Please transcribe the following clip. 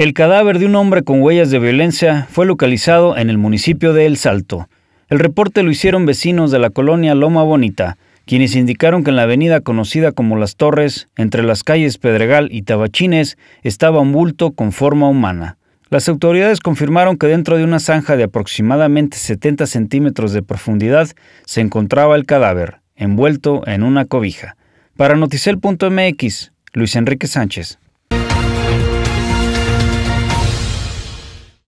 El cadáver de un hombre con huellas de violencia fue localizado en el municipio de El Salto. El reporte lo hicieron vecinos de la colonia Loma Bonita, quienes indicaron que en la avenida conocida como Las Torres, entre las calles Pedregal y Tabachines, estaba un bulto con forma humana. Las autoridades confirmaron que dentro de una zanja de aproximadamente 70 centímetros de profundidad se encontraba el cadáver, envuelto en una cobija. Para Noticel.mx, Luis Enrique Sánchez.